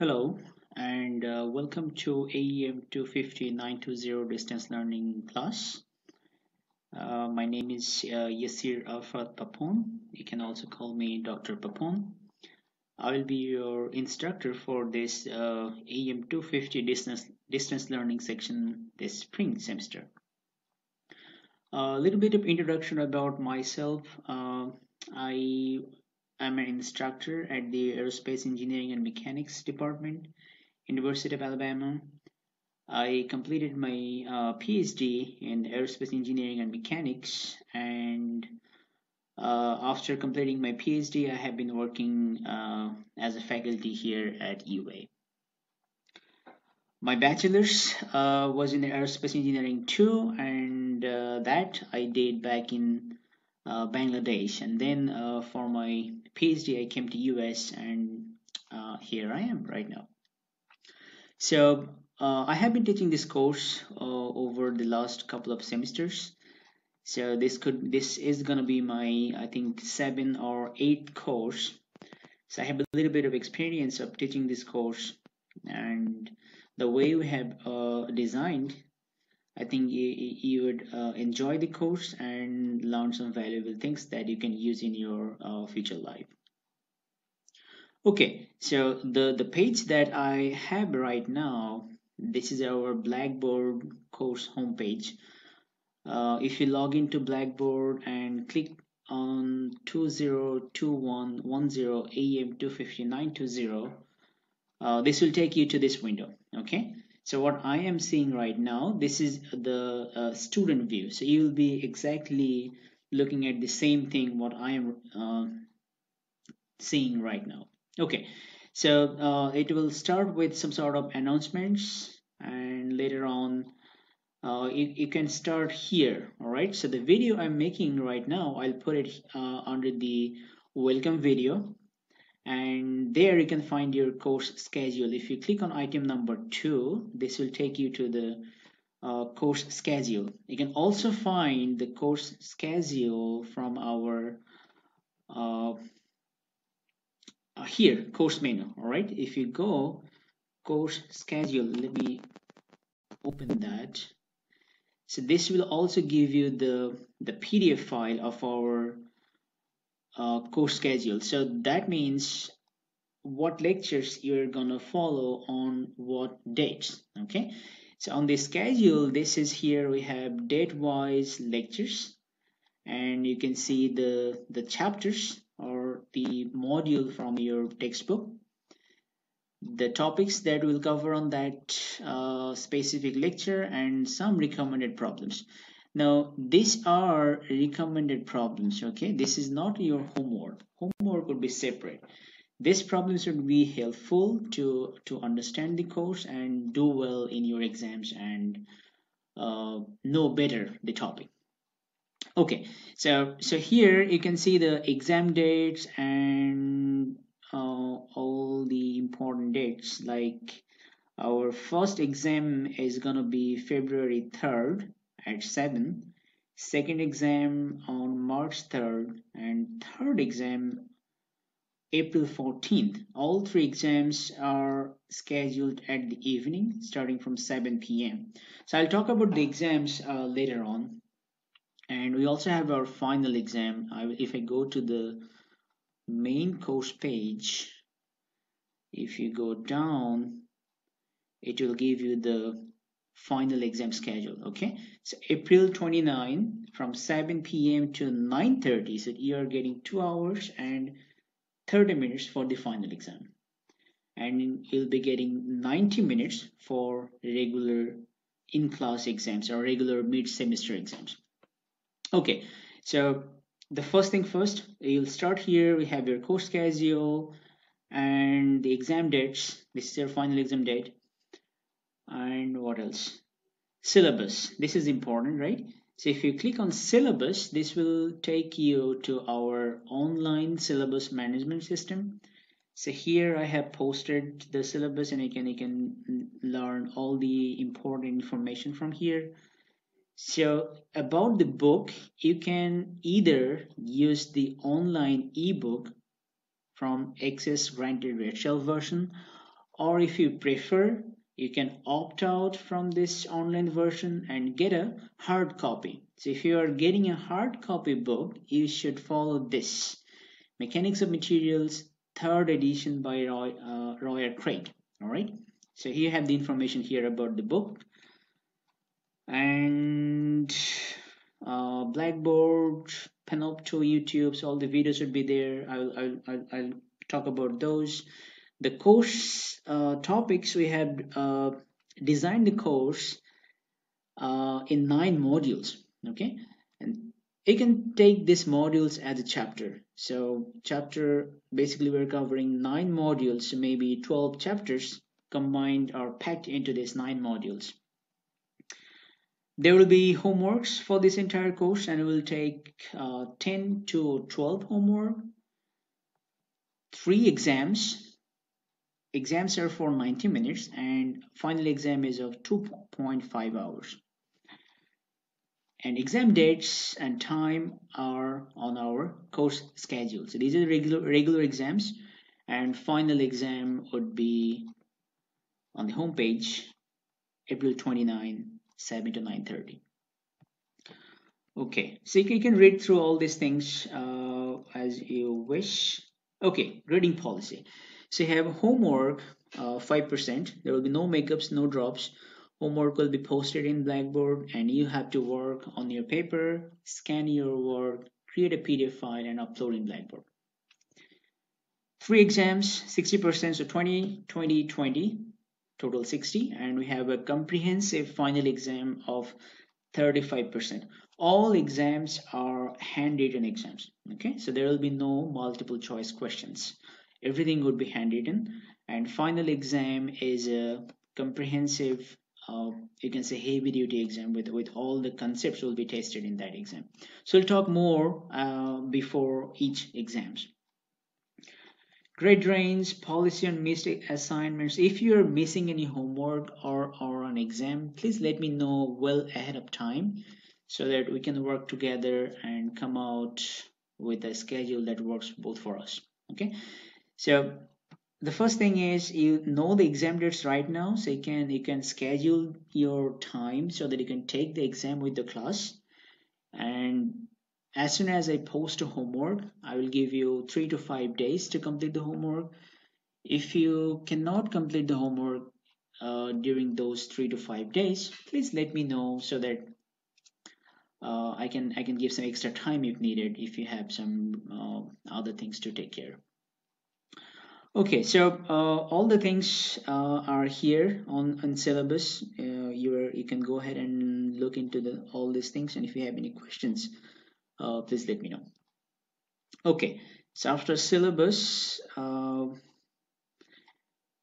Hello and uh, welcome to AEM 250-920 distance learning class. Uh, my name is uh, Easir Papon. You can also call me Dr. Papon. I will be your instructor for this uh, AEM 250 distance, distance learning section this spring semester. A little bit of introduction about myself. Uh, I I'm an instructor at the Aerospace Engineering and Mechanics Department, University of Alabama. I completed my uh, PhD in Aerospace Engineering and Mechanics, and uh, after completing my PhD, I have been working uh, as a faculty here at UA. My bachelor's uh, was in Aerospace Engineering too, and uh, that I did back in Bangladesh. And then uh, for my PhD, I came to US, and uh, here I am right now. So uh, I have been teaching this course uh, over the last couple of semesters. So this could this is gonna be my I think seven or eight course. So I have a little bit of experience of teaching this course, and the way we have uh, designed I think you, you would uh, enjoy the course and learn some valuable things that you can use in your uh, future life. Okay, so the, the page that I have right now, this is our Blackboard course homepage. Uh, if you log into Blackboard and click on 202110 AM 25920, uh, this will take you to this window, okay? So what I am seeing right now, this is the uh, student view. So you will be exactly looking at the same thing what I am uh, seeing right now. Okay, so uh, it will start with some sort of announcements and later on uh, you, you can start here. All right, so the video I'm making right now, I'll put it uh, under the welcome video and there you can find your course schedule. If you click on item number two this will take you to the uh, course schedule. You can also find the course schedule from our uh, here course menu all right? If you go course schedule let me open that. So this will also give you the the PDF file of our uh, course schedule. So that means what lectures you're gonna follow on what dates. Okay. So on the schedule, this is here we have date-wise lectures, and you can see the the chapters or the module from your textbook the topics that we'll cover on that uh, specific lecture and some recommended problems now these are recommended problems okay? This is not your homework. Homework would be separate. These problems would be helpful to to understand the course and do well in your exams and uh, know better the topic. Okay so so here you can see the exam dates and uh, all the important dates. Like our first exam is gonna be February 3rd at 7 second exam on March 3rd and third exam April 14th all three exams are scheduled at the evening starting from 7 p.m. so I'll talk about the exams uh, later on. And we also have our final exam. I, if I go to the main course page if you go down it will give you the final exam schedule okay? So april 29 from 7 p.m to 9:30 so you are getting two hours and 30 minutes for the final exam. And you'll be getting 90 minutes for regular in-class exams or regular mid-semester exams. Okay so the first thing first you'll start here we have your course schedule and the exam dates. This is your final exam date and what else? Syllabus. This is important right? So if you click on syllabus this will take you to our online syllabus management system. So here I have posted the syllabus and you can you can learn all the important information from here. So about the book you can either use the online ebook from access granted virtual version or if you prefer you can opt out from this online version and get a hard copy. So if you are getting a hard copy book you should follow this. Mechanics of materials third edition by Roy, uh, Roy R. Craig. All right? So here you have the information here about the book. And uh, blackboard panopto youtube So all the videos would be there. I'll, I'll, I'll, I'll talk about those the course uh, topics we have uh, designed the course uh, in nine modules okay? And you can take these modules as a chapter. So chapter basically we're covering nine modules maybe 12 chapters combined or packed into these nine modules. There will be homeworks for this entire course and it will take uh, 10 to 12 homework three exams exams are for 90 minutes and final exam is of 2.5 hours. And exam dates and time are on our course schedule so these are the regular regular exams and final exam would be on the home page April 29 7 to 9:30 okay so you can read through all these things uh, as you wish. Okay grading policy so you have homework 5% uh, there will be no makeups no drops. Homework will be posted in blackboard and you have to work on your paper scan your work create a pdf file and upload in blackboard. Three exams 60% so 20 20 20 total 60 and we have a comprehensive final exam of 35% all exams are handwritten exams okay? So there will be no multiple choice questions everything would be handwritten. And final exam is a comprehensive uh, you can say heavy duty exam with with all the concepts will be tested in that exam. So we'll talk more uh, before each exams. Grade range policy on missed assignments. If you're missing any homework or or an exam please let me know well ahead of time so that we can work together and come out with a schedule that works both for us. Okay so the first thing is you know the exam dates right now so you can you can schedule your time so that you can take the exam with the class. And as soon as I post a homework I will give you three to five days to complete the homework. If you cannot complete the homework uh, during those three to five days please let me know so that uh, I can I can give some extra time if needed if you have some uh, other things to take care okay so uh, all the things uh, are here on, on syllabus. Uh, you you can go ahead and look into the all these things and if you have any questions uh, please let me know. Okay so after syllabus uh,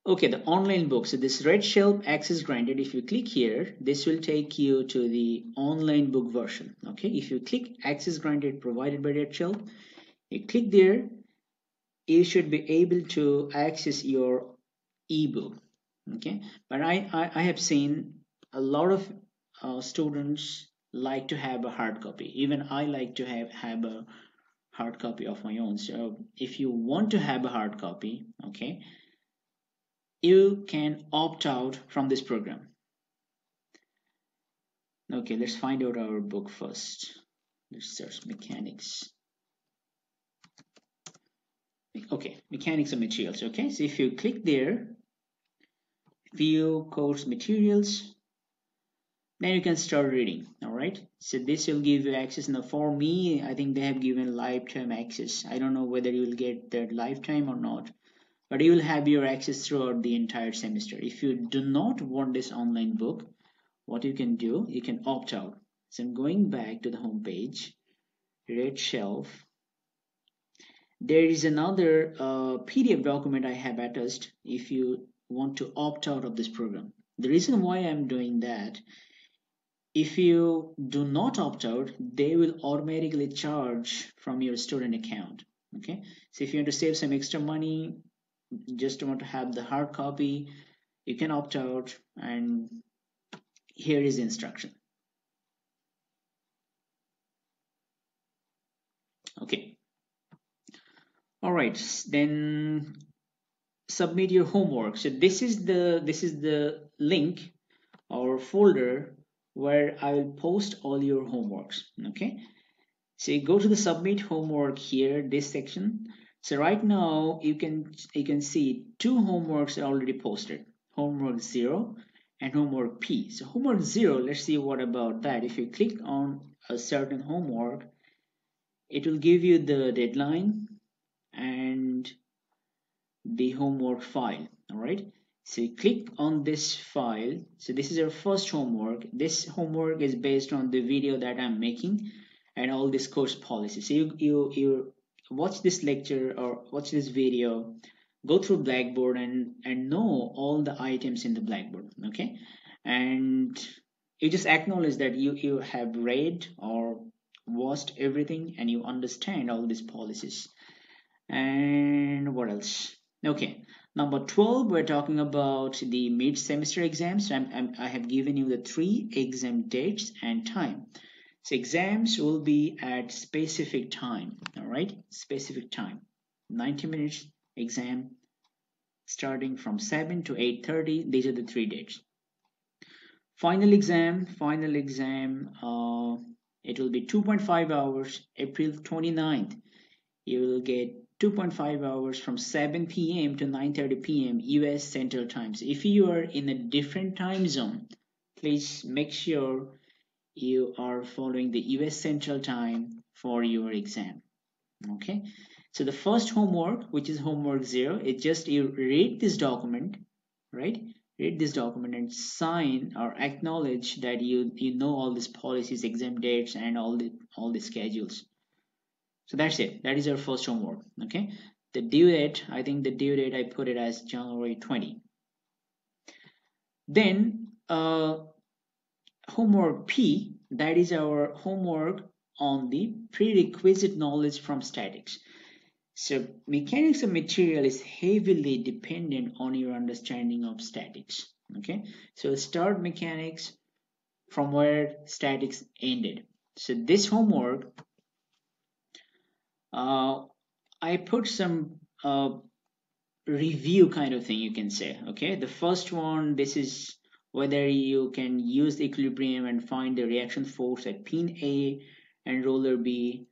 okay the online book. So this RedShelf access granted if you click here this will take you to the online book version. Okay if you click access granted provided by RedShelf you click there you should be able to access your ebook okay? But I, I, I have seen a lot of uh, students like to have a hard copy. Even I like to have have a hard copy of my own. So if you want to have a hard copy okay you can opt out from this program. Okay let's find out our book first. Let's search mechanics okay mechanics of materials. Okay so if you click there view course materials then you can start reading all right? So this will give you access. Now for me i think they have given lifetime access. I don't know whether you will get that lifetime or not but you will have your access throughout the entire semester. If you do not want this online book what you can do you can opt out. So i'm going back to the home page RedShelf there is another uh, PDF document I have attached if you want to opt out of this program. The reason why I'm doing that, if you do not opt out, they will automatically charge from your student account. Okay, so if you want to save some extra money, just want to have the hard copy, you can opt out and here is the instruction. Okay, all right then submit your homework. So this is the this is the link or folder where I will post all your homeworks okay? So you go to the submit homework here this section. So right now you can you can see two homeworks are already posted. Homework 0 and homework P. So homework 0 let's see what about that. If you click on a certain homework it will give you the deadline and the homework file all right? So you click on this file. So this is your first homework. This homework is based on the video that i'm making and all this course policy. So you you, you watch this lecture or watch this video go through blackboard and and know all the items in the blackboard okay? And you just acknowledge that you you have read or watched everything and you understand all these policies and what else? Okay number 12 we're talking about the mid-semester exams. I'm, I'm, i have given you the three exam dates and time. So exams will be at specific time all right? Specific time. 90 minutes exam starting from 7 to 8.30 these are the three dates. Final exam final exam uh, it will be 2.5 hours april 29th you will get 2.5 hours from 7 p.m. to 9:30 p.m. US Central Time. If you are in a different time zone, please make sure you are following the US Central Time for your exam. Okay. So the first homework, which is homework zero, it just you read this document, right? Read this document and sign or acknowledge that you you know all these policies, exam dates, and all the all the schedules so that's it. That is our first homework okay? The due date i think the due date i put it as january 20 then uh, homework p that is our homework on the prerequisite knowledge from statics. So mechanics of material is heavily dependent on your understanding of statics okay? So start mechanics from where statics ended. So this homework uh, I put some uh, review kind of thing you can say okay? The first one this is whether you can use equilibrium and find the reaction force at pin A and roller B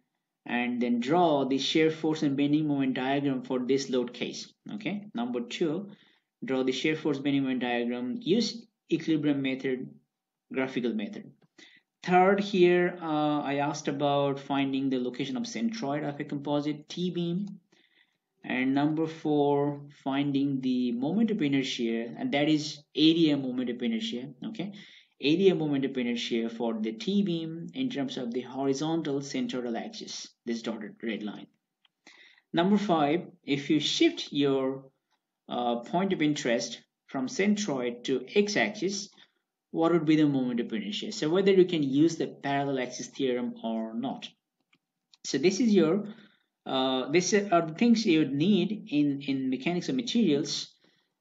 and then draw the shear force and bending moment diagram for this load case okay? Number two draw the shear force bending moment diagram. Use equilibrium method graphical method Third here, uh, I asked about finding the location of centroid of a composite T-beam. And number four, finding the moment of inertia, and that is area moment of inertia, okay? Area moment of inertia for the T-beam in terms of the horizontal centroidal axis, this dotted red line. Number five, if you shift your uh, point of interest from centroid to x-axis, what would be the moment of inertia? So whether you can use the parallel axis theorem or not. So this is your uh, these are the things you would need in in mechanics of materials.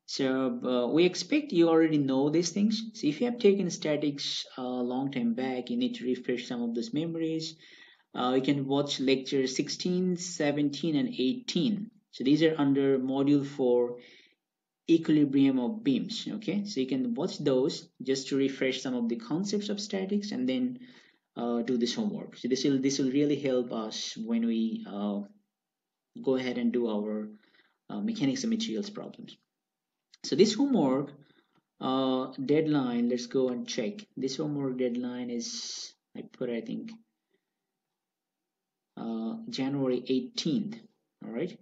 So uh, we expect you already know these things. So if you have taken statics a uh, long time back you need to refresh some of those memories. Uh, you can watch lecture 16 17 and 18 so these are under module 4 equilibrium of beams okay? So you can watch those just to refresh some of the concepts of statics and then uh, do this homework. So this will this will really help us when we uh, go ahead and do our uh, mechanics of materials problems. So this homework uh, deadline let's go and check. This homework deadline is I put I think uh, January 18th all right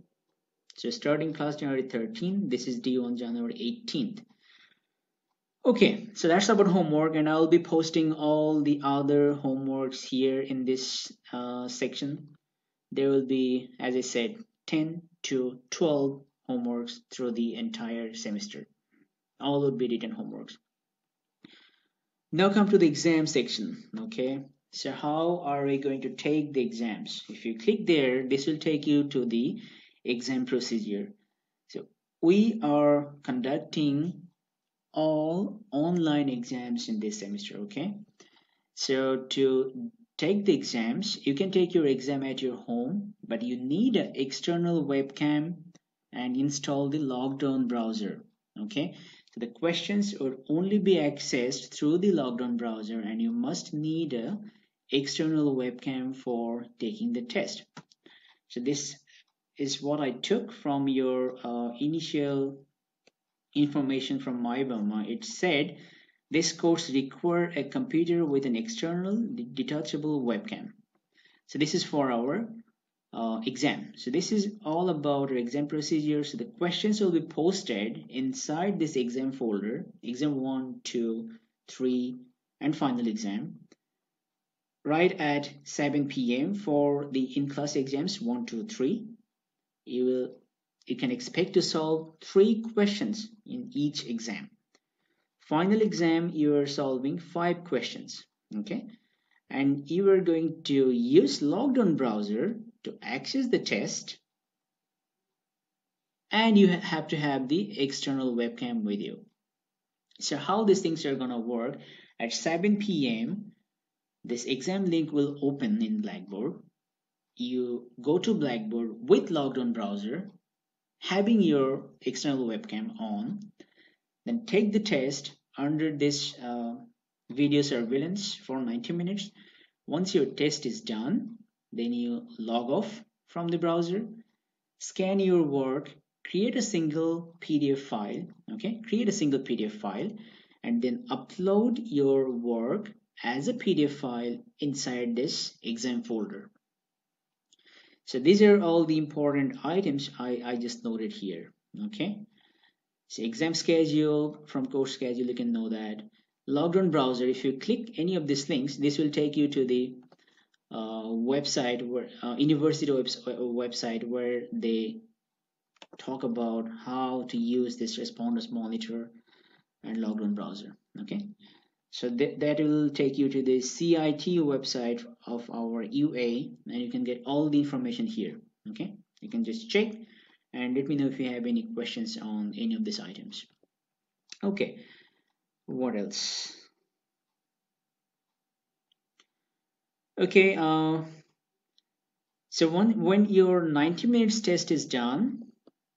so starting class January 13, this is due on January 18th. Okay, so that's about homework and I'll be posting all the other homeworks here in this uh, section. There will be, as I said, 10 to 12 homeworks through the entire semester. All will be written homeworks. Now come to the exam section, okay? So how are we going to take the exams? If you click there, this will take you to the exam procedure. So we are conducting all online exams in this semester, okay? So to take the exams, you can take your exam at your home, but you need an external webcam and install the LockDown browser okay so the questions would only be accessed through the LockDown browser and you must need a external webcam for taking the test so this is what I took from your uh, initial information from myBama. It said this course require a computer with an external detachable webcam. So this is for our uh, exam. So this is all about our exam procedure. So the questions will be posted inside this exam folder, exam 1, 2, 3, and final exam, right at 7 p.m. for the in-class exams 1, 2, 3. You will you can expect to solve three questions in each exam. Final exam, you are solving five questions, okay? And you are going to use LockDown browser to access the test and you have to have the external webcam with you. So how these things are gonna work, at 7 p.m. this exam link will open in Blackboard. You go to Blackboard with LockDown browser having your external webcam on then take the test under this uh, video surveillance for 90 minutes. Once your test is done then you log off from the browser scan your work create a single pdf file okay? Create a single pdf file and then upload your work as a pdf file inside this exam folder so these are all the important items I, I just noted here. Okay. So exam schedule from course schedule, you can know that. LockDown browser, if you click any of these links, this will take you to the uh, website where uh, university webs uh, website where they talk about how to use this Respondus monitor and LockDown browser. Okay. So th that will take you to the CIT website of our UA and you can get all the information here. Okay, you can just check and let me know if you have any questions on any of these items. Okay, what else? Okay, uh, so when, when your 90 minutes test is done,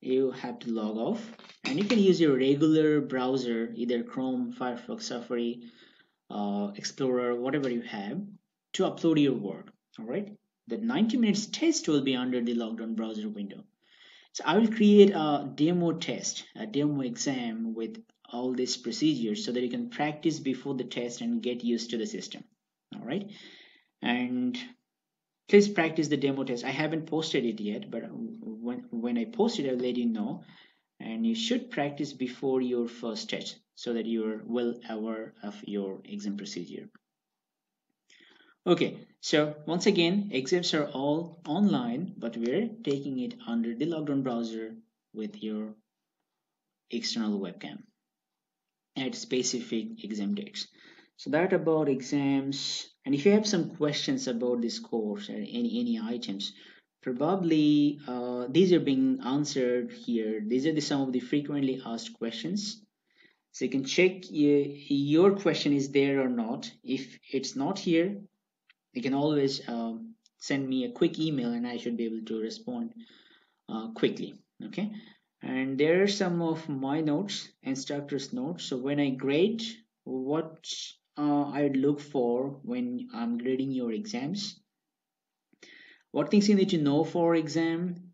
you have to log off and you can use your regular browser, either Chrome, Firefox, Safari, uh, Explorer, whatever you have, to upload your work. All right. The 90 minutes test will be under the LockDown browser window. So I will create a demo test, a demo exam with all these procedures so that you can practice before the test and get used to the system. All right. And please practice the demo test. I haven't posted it yet, but when, when I post it, I'll let you know. And you should practice before your first test so that you're well aware of your exam procedure. Okay, so once again, exams are all online, but we're taking it under the LockDown browser with your external webcam at specific exam dates. So that about exams. And if you have some questions about this course or any, any items, probably uh, these are being answered here. These are the, some of the frequently asked questions so you can check your question is there or not. If it's not here, you can always um, send me a quick email and I should be able to respond uh, quickly. Okay. And there are some of my notes, instructor's notes. So when I grade, what uh, I would look for when I'm grading your exams. What things you need to know for exam,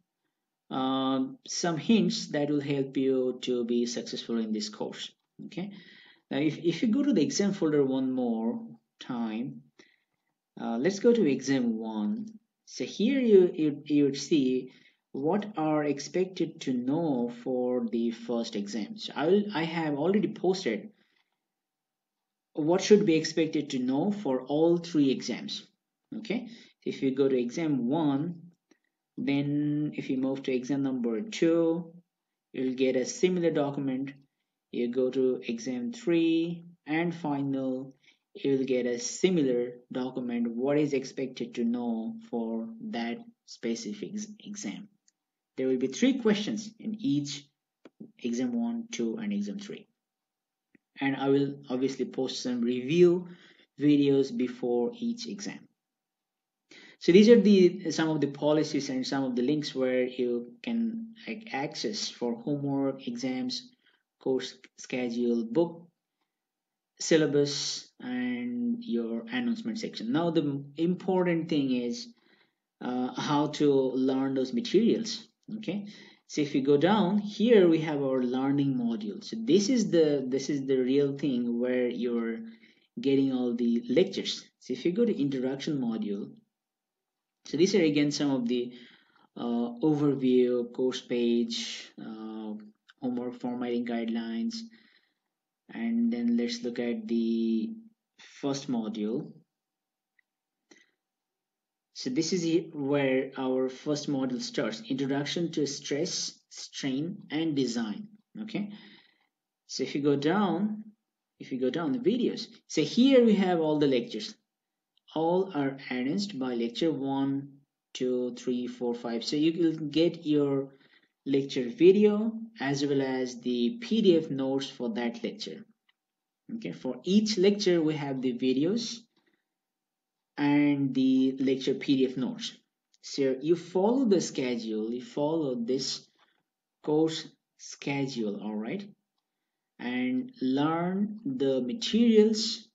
uh, some hints that will help you to be successful in this course okay? Now if, if you go to the exam folder one more time uh, let's go to exam one. So here you, you you would see what are expected to know for the first exam. So I will I have already posted what should be expected to know for all three exams okay? If you go to exam one then if you move to exam number two you'll get a similar document. You go to exam 3 and final you will get a similar document. What is expected to know for that specific exam? There will be three questions in each exam 1 2 and exam 3 and i will obviously post some review videos before each exam so these are the some of the policies and some of the links where you can like, access for homework exams course schedule book syllabus and your announcement section. Now the important thing is uh, how to learn those materials okay? So if you go down here we have our learning module. So this is the this is the real thing where you're getting all the lectures. So if you go to introduction module so these are again some of the uh, overview course page uh, homework formatting guidelines. And then let's look at the first module. So this is where our first module starts. Introduction to stress strain and design. Okay? So if you go down if you go down the videos so here we have all the lectures all are arranged by lecture one two three four five. So you will get your lecture video as well as the pdf notes for that lecture. Okay for each lecture we have the videos and the lecture pdf notes. So you follow the schedule you follow this course schedule all right? And learn the materials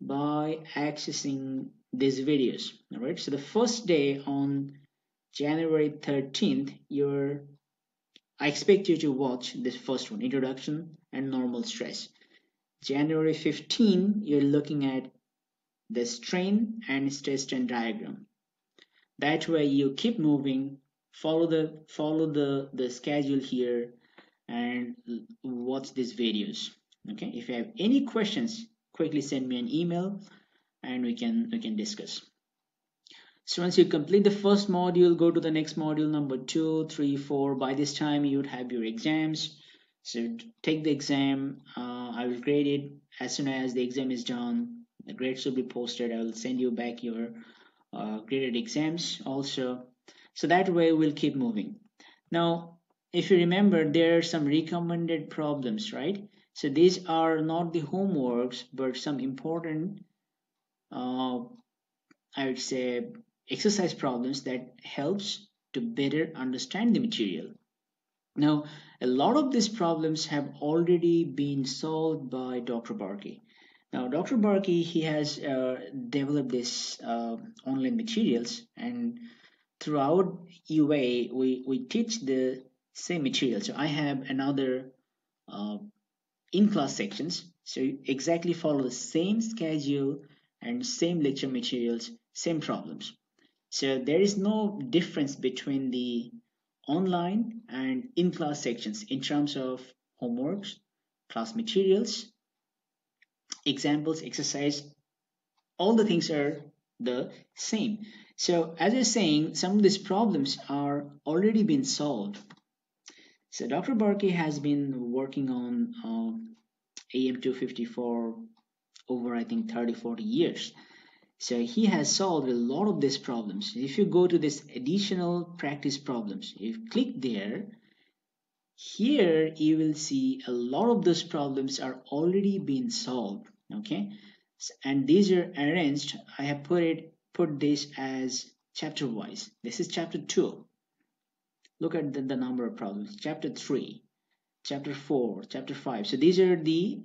by accessing these videos. All right so the first day on January 13th you're I expect you to watch this first one introduction and normal stress. January 15 you're looking at the strain and stress strain diagram. That way you keep moving follow the follow the the schedule here and watch these videos. Okay if you have any questions quickly send me an email and we can we can discuss. So once you complete the first module go to the next module number two three four by this time you would have your exams. So take the exam uh, i will grade it. As soon as the exam is done the grades will be posted. I will send you back your uh, graded exams also. So that way we'll keep moving. Now if you remember there are some recommended problems right so these are not the homeworks but some important uh, I would say exercise problems that helps to better understand the material now a lot of these problems have already been solved by Dr. Barkey now Dr. Barkey he has uh, developed this uh, online materials and throughout UA we, we teach the same material. So I have another uh, in-class sections. So exactly follow the same schedule and same lecture materials same problems. So there is no difference between the online and in-class sections in terms of homeworks class materials examples exercise. All the things are the same. So as you're saying some of these problems are already been solved so Dr. Barkey has been working on um, AM250 for over, I think, 30, 40 years. So he has solved a lot of these problems. If you go to this additional practice problems, if you click there, here you will see a lot of those problems are already been solved. Okay, and these are arranged. I have put it put this as chapter wise. This is chapter two look at the, the number of problems. Chapter 3 chapter 4 chapter 5 so these are the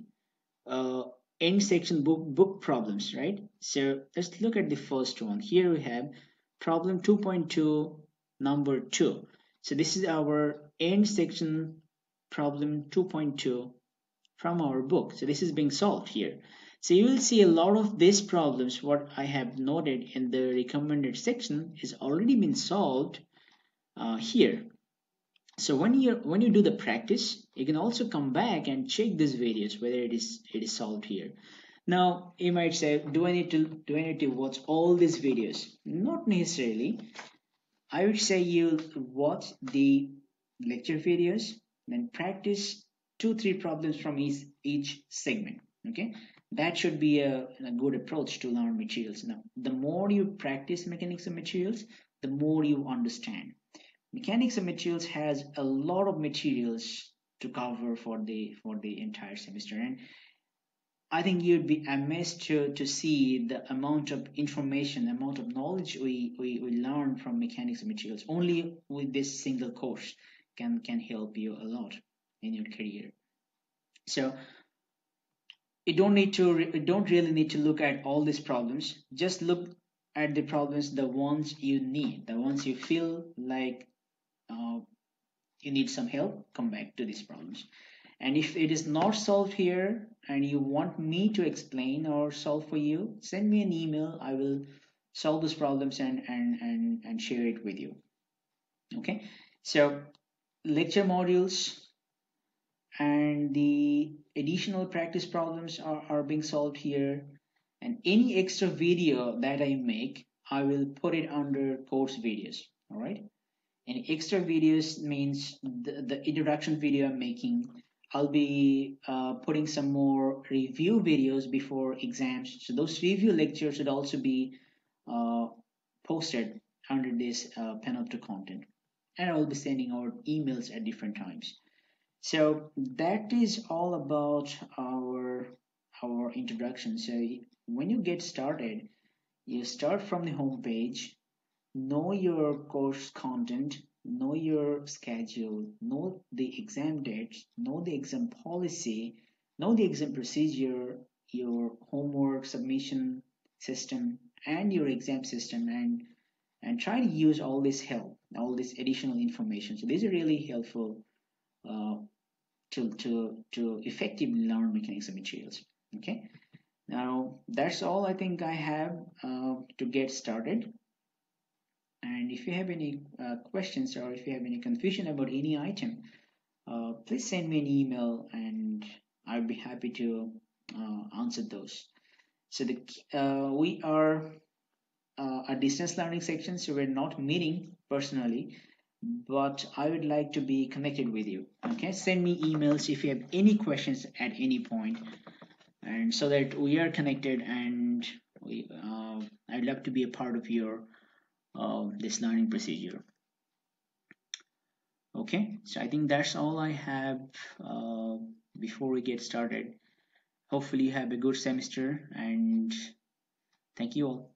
uh, end section book book problems right? So let's look at the first one. Here we have problem 2.2 number 2 so this is our end section problem 2.2 from our book. So this is being solved here. So you will see a lot of these problems what I have noted in the recommended section is already been solved uh, here. So when you when you do the practice you can also come back and check these videos whether it is it is solved here. Now you might say do i need to do i need to watch all these videos? Not necessarily. I would say you watch the lecture videos then practice two three problems from each each segment okay? That should be a, a good approach to learn materials. Now the more you practice mechanics of materials the more you understand mechanics of materials has a lot of materials to cover for the for the entire semester and I think you'd be amazed to, to see the amount of information, amount of knowledge we, we, we learn from mechanics of materials. Only with this single course can, can help you a lot in your career. So you don't need to, don't really need to look at all these problems. Just look at the problems, the ones you need, the ones you feel like uh, you need some help, come back to these problems and if it is not solved here and you want me to explain or solve for you send me an email. I will solve those problems and and and, and share it with you. Okay? So lecture modules and the additional practice problems are, are being solved here. And any extra video that i make i will put it under course videos. All right and extra videos means the, the introduction video i'm making I'll be uh, putting some more review videos before exams. So those review lectures should also be uh, posted under this uh, Panopto content. And I'll be sending out emails at different times. So that is all about our our introduction. So when you get started, you start from the home page, know your course content, know your schedule, know the exam dates, know the exam policy, know the exam procedure, your homework submission system, and your exam system, and and try to use all this help, all this additional information. So these are really helpful uh, to to to effectively learn mechanics of materials. Okay. Now that's all I think I have uh, to get started. And if you have any uh, questions or if you have any confusion about any item, uh, please send me an email and I'll be happy to uh, answer those. So the uh, we are uh, a distance learning section, so we're not meeting personally, but I would like to be connected with you. Okay, send me emails if you have any questions at any point, and so that we are connected and we, uh, I'd love to be a part of your this learning procedure. Okay so I think that's all I have uh, before we get started. Hopefully you have a good semester and thank you all